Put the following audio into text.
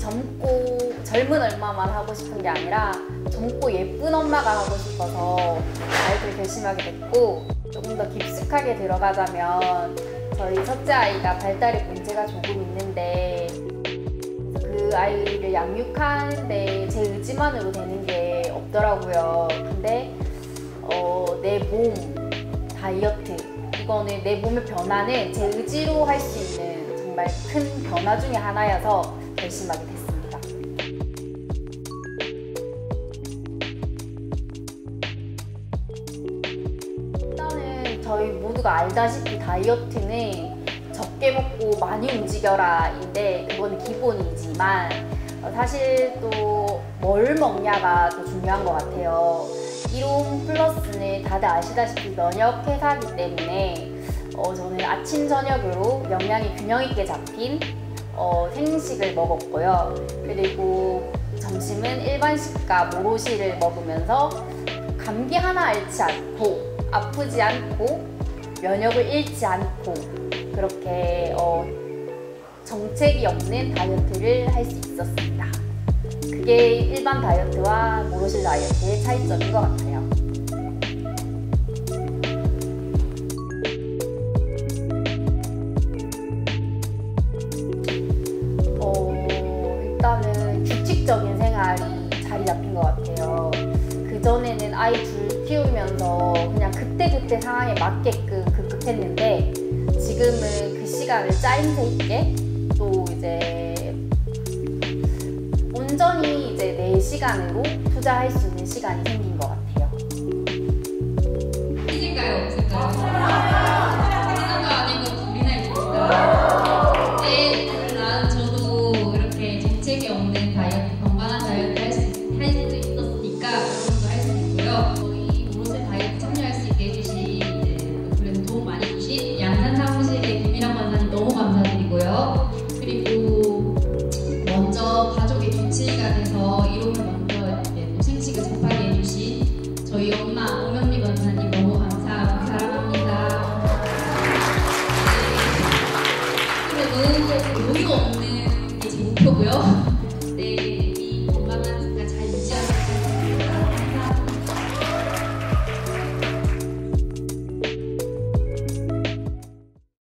젊고 젊은 엄마만 하고 싶은 게 아니라 젊고 예쁜 엄마가 하고 싶어서 다이어트를 결심하게 됐고 조금 더 깊숙하게 들어가자면 저희 첫째 아이가 발달에 문제가 조금 있는데 그 아이를 양육하는데 제 의지만으로 되는 게 없더라고요. 근데 어, 내 몸 다이어트 이거는 내 몸의 변화는 제 의지로 할 수 있는 정말 큰 변화 중에 하나여서 결심하게 됐습니다. 일단은 저희 모두가 알다시피 다이어트는 적게 먹고 많이 움직여라인데 그건 기본이지만 어, 사실 또 뭘 먹냐가 더 중요한 것 같아요. 이론 플러스는 다들 아시다시피 면역 회사기 때문에 어, 저는 아침 저녁으로 영양이 균형 있게 잡힌 어, 생식을 먹었고요. 그리고 점심은 일반식과 모로시를 먹으면서 감기 하나 앓지 않고 아프지 않고 면역을 잃지 않고 그렇게 어, 정책이 없는 다이어트를 할 수 있었습니다. 그게 일반 다이어트와 모로실 다이어트의 차이점인 것 같아요. 아이 둘 키우면서 그냥 그때그때 상황에 맞게끔 급급했는데 지금은 그 시간을 짜임새 있게 또 이제 온전히 이제 내 시간으로 투자할 수 있는 시간이 생긴 것 같아요. 저희 엄마 엄현미 권사님 너무 감사하고 사랑합니다. 그리고 노는 게 너무 없는 게 제 목표고요.